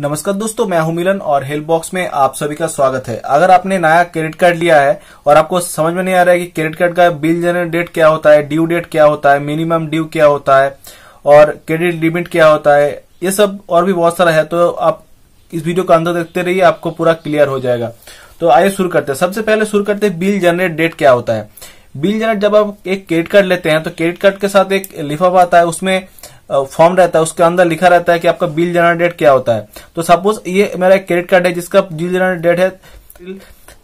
नमस्कार दोस्तों, मैं हूँ मिलन और हेल्प बॉक्स में आप सभी का स्वागत है। अगर आपने नया क्रेडिट कार्ड लिया है और आपको समझ में नहीं आ रहा है कि क्रेडिट कार्ड का बिल जनरेट डेट क्या होता है ड्यू डेट क्या होता है मिनिमम ड्यू क्या होता है और क्रेडिट लिमिट क्या होता है, ये सब और भी बहुत सारा है तो आप इस वीडियो का अंदर देखते रहिए, आपको पूरा क्लियर हो जाएगा। तो आइए शुरू करते हैं। सबसे पहले शुरू करते हैं बिल जनरेट डेट क्या होता है। बिल जनरेट जब आप एक क्रेडिट कार्ड लेते हैं तो क्रेडिट कार्ड के साथ एक लिफाफा आता है, उसमें फॉर्म रहता है, उसके अंदर लिखा रहता है कि आपका बिल जनरेट डेट क्या होता है। तो सपोज़ ये मेरा एक क्रेडिट कार्ड है, जिसका बिल जनरेट डेट है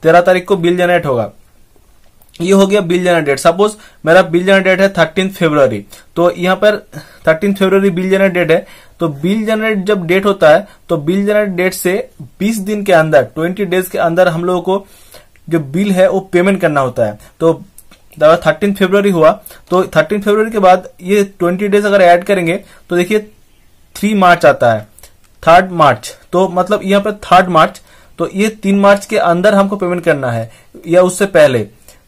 तेरह तारीख को बिल जनरेट होगा। ये हो गया बिल जनरेट डेट सपोज़ मेरा बिल जनरेट डेट है थर्टीन फेब्रवरी तो यहाँ पर thirteen February bill generate date है। तो बिल जनरेट जब डेट होता है तो बिल जनरेट डेट से 20 दिन के अंदर 20 डेज़ के अंदर हम लोगों को जो बिल है वो पेमेंट करना होता है। तो थर्टीन फेब्रुवरी हुआ तो थर्टीन फेब्रुवरी के बाद ये ट्वेंटी डेज़ अगर ऐड करेंगे तो देखिए थ्री मार्च आता है थर्ड मार्च तो मतलब यहाँ पर थर्ड मार्च तो ये तीन मार्च के अंदर हमको पेमेंट करना है या उससे पहले।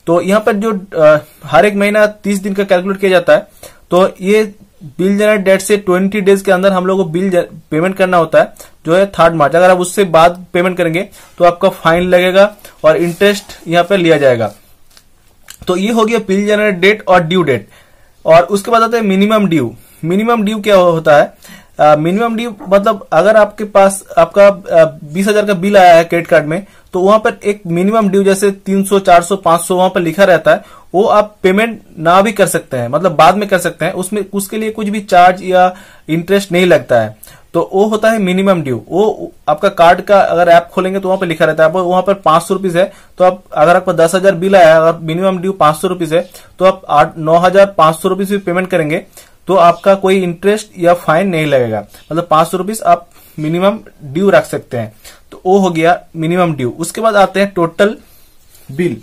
तो यहाँ पर जो आ, हर एक महीना तीस दिन का कैलकुलेट किया जाता है तो ये बिल जनरेट डेट से ट्वेंटी डेज़ के अंदर हम लोग को बिल पेमेंट करना होता है जो है थर्ड मार्च अगर आप उससे बाद पेमेंट करेंगे तो आपका फाइन लगेगा और इंटरेस्ट यहाँ पे लिया जाएगा। तो ये हो गया बिल जनरेट डेट और ड्यू डेट। और उसके बाद आता है मिनिमम ड्यू। मिनिमम ड्यू क्या होता है? मिनिमम ड्यू मतलब अगर आपके पास, आपका बीस हज़ार का बिल आया है क्रेडिट कार्ड में तो वहाँ पर एक मिनिमम ड्यू जैसे तीन सौ, चार सौ, पाँच सौ वहाँ पर लिखा रहता है, वो आप पेमेंट ना भी कर सकते हैं मतलब बाद में कर सकते हैं, उसमें उसके लिए कुछ भी चार्ज या इंटरेस्ट नहीं लगता है। तो वो होता है मिनिमम ड्यू वो आपका कार्ड का अगर ऐप खोलेंगे तो वहाँ पर लिखा रहता है। वहाँ पर पाँच सौ रुपीज़ है तो आप अगर आपका दस हज़ार बिल आया, अगर मिनिमम ड्यू पाँच सौ रुपीज़ है तो आप आठ, नौ हज़ार पाँच सौ रुपीज़ भी पेमेंट करेंगे तो आपका कोई इंटरेस्ट या फाइन नहीं लगेगा। मतलब पाँच सौ रुपीज़ आप मिनिमम ड्यू रख सकते हैं। तो वो हो गया मिनिमम ड्यू उसके बाद आते हैं टोटल बिल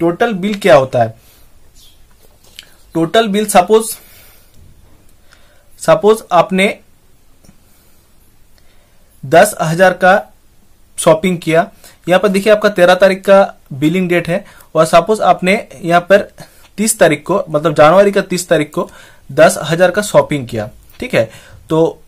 टोटल बिल क्या होता है? टोटल बिल सपोज़ सपोज़ आपने दस हज़ार का शॉपिंग किया। यहाँ पर देखिए आपका तेरह तारीख का बिलिंग डेट है और सपोज़ आपने यहाँ पर तीस तारीख को मतलब जनवरी का तीस तारीख को दस हज़ार का शॉपिंग किया, ठीक है? तो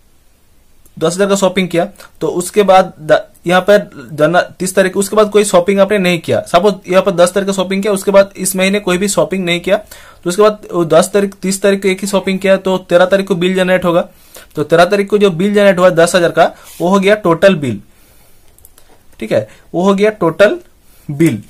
दस हज़ार का शॉपिंग किया तो उसके बाद यहाँ पर तीस तारीख, उसके बाद कोई शॉपिंग आपने नहीं किया। सपोज़ यहाँ पर दस तारीख का शॉपिंग किया, उसके बाद इस महीने कोई भी शॉपिंग नहीं किया तो उसके बाद दस तारीख, तीस तारीख को एक ही शॉपिंग किया तो तेरह तारीख को बिल जनरेट होगा। तो तेरह तारीख को जो बिल जनरेट हुआ दस हज़ार का, वो हो गया टोटल बिल। ठीक है? वो हो गया टोटल बिल।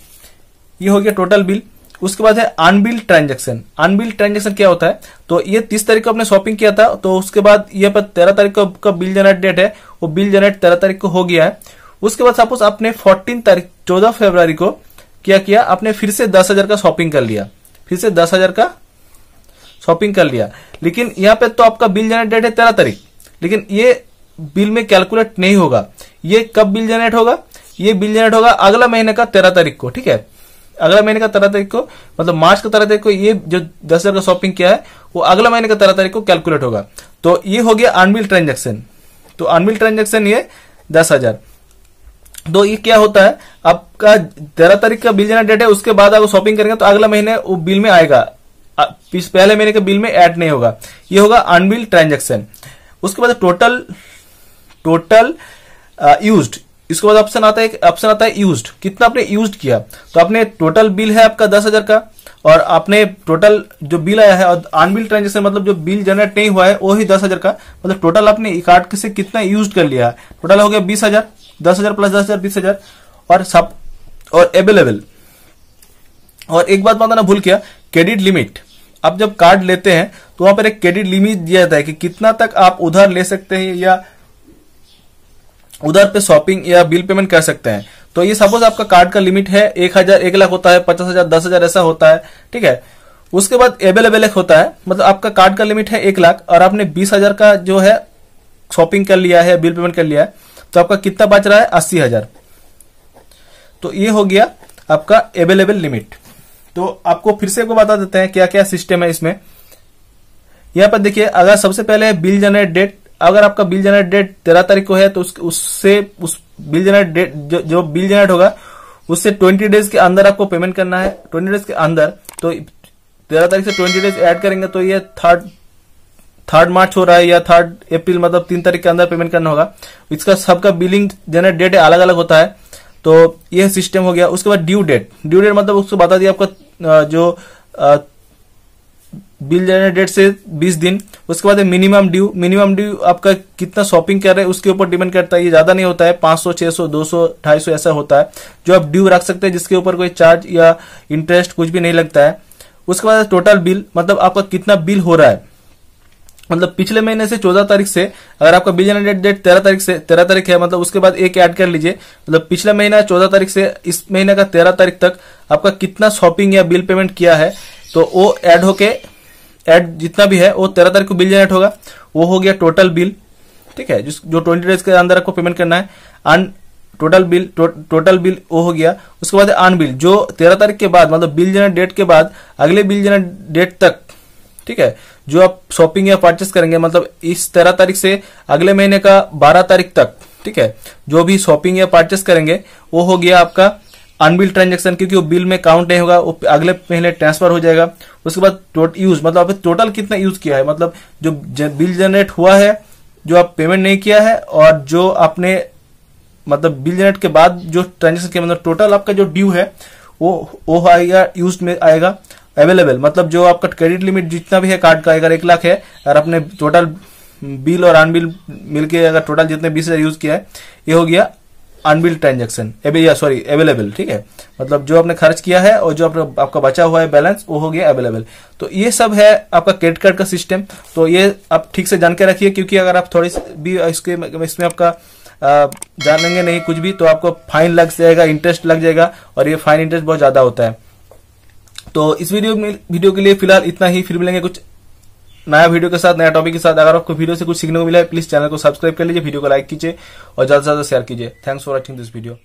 ये हो गया टोटल बिल। उसके बाद है अनबिल ट्रांजेक्शन अनबिल ट्रांजेक्शन क्या होता है? तो ये तीस तारीख को आपने शॉपिंग किया था तो उसके बाद ये पर तेरह तारीख को का बिल जनरेट डेट है, वो बिल जनरेट तेरह तारीख को हो गया है। उसके बाद सपोज़ आपने फोर्टीन तारीख, चौदह फेब्रवरी को क्या किया? आपने फिर से दस हज़ार का शॉपिंग कर लिया। फिर से दस हज़ार का शॉपिंग कर लिया। लेकिन यहाँ पे तो आपका बिल जनरेट डेट है तेरह तारीख। लेकिन ये बिल में कैलकुलेट नहीं होगा। ये कब बिल जनरेट होगा? ये बिल जनरेट होगा अगला महीने का तेरह तारीख को, ठीक है? अगला महीने का तेरह तारीख को मतलब मार्च का तेरह तारीख को ये जो दस का शॉपिंग किया है, वो अगला महीने का तेरह तारीख को कैलकुलेट होगा। तो ये हो गया अनबिल ट्रांजेक्शन तो अनबिल ट्रांजेक्शन ये दस हज़ार। तो ये क्या होता है? आपका तेरह तारीख का बिल जनरेट डेट है, उसके बाद आप शॉपिंग करेंगे तो अगला महीने वो बिल में आएगा। पहले महीने के बिल में ऐड नहीं होगा। ये होगा अनबिल ट्रांजेक्शन उसके बाद टोटल टोटल यूज्ड इसके बाद ऑप्शन आता है ऑप्शन आता है यूज्ड कितना आपने यूज्ड किया? तो आपने टोटल बिल है आपका दस हज़ार का और आपने टोटल जो बिल आया है, और अनबिल ट्रांजेक्शन मतलब जो बिल जनरेट नहीं हुआ है, वो ही दस हज़ार का। मतलब टोटल आपने कार्ड से कितना यूज़ कर लिया? है टोटल हो गया बीस हज़ार, दस हज़ार प्लस दस हज़ार, बीस हज़ार। और सब, और अवेलेबल और एक बात बताना भूल किया क्रेडिट लिमिट आप जब कार्ड लेते हैं तो वहाँ पर एक क्रेडिट लिमिट दिया जाता है कि कितना तक आप उधार ले सकते हैं या उधर पे शॉपिंग या बिल पेमेंट कर सकते हैं। तो ये सपोज़ आपका कार्ड का लिमिट है, एक हज़ार, एक लाख होता है, पचास हज़ार, दस हज़ार ऐसा होता है, ठीक है? उसके बाद अवेलेबल एक होता है मतलब आपका कार्ड का लिमिट है एक लाख और आपने बीस हज़ार का जो है शॉपिंग कर लिया है बिल पेमेंट कर लिया है तो आपका कितना बच रहा है? अस्सी हज़ार। तो ये हो गया आपका अवेलेबल लिमिट तो आपको फिर से आपको बता देते हैं क्या क्या सिस्टम है इसमें। यहाँ पर देखिए अगर सबसे पहले बिल जनरेट डेट अगर आपका बिल जनरेट डेट तेरह तारीख को है तो उस, उससे उस बिल जनरेट डेट जो, जो बिल जनरेट होगा उससे ट्वेंटी डेज़ के अंदर आपको पेमेंट करना है। ट्वेंटी डेज़ के अंदर तो तेरह तारीख से ट्वेंटी डेज़ ऐड करेंगे तो ये थर्ड थर्ड मार्च हो रहा है या थर्ड अप्रैल मतलब तीन तारीख के अंदर पेमेंट करना होगा। इसका सबका बिलिंग जनरेट डेट अलग अलग होता है। तो यह सिस्टम हो गया। उसके बाद ड्यू डेट ड्यू डेट मतलब उसको बता दिया आपका जो बिल जाने डेट से 20 दिन, उसके बाद मिनिमम ड्यू मिनिमम ड्यू आपका कितना शॉपिंग कर रहे हैं, उसके ऊपर डिपेंड करता है। ये ज़्यादा नहीं होता है 500 600 200 250 ऐसा होता है। जो आप ड्यू रख सकते हैं, जिसके ऊपर कोई चार्ज या इंटरेस्ट कुछ भी नहीं लगता है। उसके बाद टोटल बिल मतलब आपका कितना बिल हो रहा है। मतलब पिछले महीने से चौदह तारीख से अगर आपका बिल जनरेट डेट तेरह तारीख से तेरह तारीख है मतलब उसके बाद एक ऐड कर लीजिए मतलब पिछला महीना चौदह तारीख से इस महीने का तेरह तारीख तक आपका कितना शॉपिंग या बिल पेमेंट किया है तो वो ऐड होके ऐड जितना भी है वो तेरह तारीख को बिल जनरेट होगा वो हो गया टोटल बिल ठीक है जो ट्वेंटी डेज़ के अंदर आपको पेमेंट करना है अन टोटल बिल टो, टोटल बिल वो हो गया उसके बाद अन बिल जो तेरह तारीख के बाद मतलब बिल जनरेट डेट के बाद अगले बिल जनरेट डेट तक ठीक है? जो आप शॉपिंग या परचेस करेंगे मतलब इस तेरह तारीख से अगले महीने का बारह तारीख तक, ठीक है? जो भी शॉपिंग या परचेस करेंगे, वो हो गया आपका अनबिल ट्रांजेक्शन क्योंकि वो बिल में काउंट नहीं होगा, वो अगले महीने ट्रांसफ़र हो जाएगा। उसके बाद यूज़ मतलब आपने टोटल कितना यूज़ किया है? मतलब जो बिल जनरेट हुआ है, जो आप पेमेंट नहीं किया है, और जो आपने मतलब बिल जनरेट के बाद जो ट्रांजेक्शन किया मतलब टोटल आपका जो ड्यू है, वो वो आएगा यूज़ में आएगा। अवेलेबल। मतलब जो आपका क्रेडिट लिमिट जितना भी है कार्ड का, अगर एक लाख है और अपने टोटल बिल और अनबिल मिलके अगर टोटल जितने बीस हज़ार यूज़ किया है, ये हो गया अनबिल ट्रांजेक्शन सॉरी अवेलेबल ठीक है? मतलब जो आपने खर्च किया है और जो आपका आपका बचा हुआ है बैलेंस वो हो गया अवेलेबल तो ये सब है आपका क्रेडिट कार्ड का सिस्टम तो ये आप ठीक से जान के रखिए, क्योंकि अगर आप थोड़ी भी इसके इसमें आपका जानेंगे नहीं कुछ भी तो आपको फाइन लग जाएगा इंटरेस्ट लग जाएगा, और ये फाइन इंटरेस्ट बहुत ज़्यादा होता है। तो इस वीडियो में, वीडियो के लिए फ़िलहाल इतना ही। फिर मिलेंगे कुछ नया वीडियो के साथ, नया टॉपिक के साथ। अगर आपको वीडियो से कुछ सीखने को मिला है प्लीज़ चैनल को सब्सक्राइब कर लीजिए, वीडियो को लाइक कीजिए और ज़्यादा से ज़्यादा शेयर कीजिए। Thanks for watching this video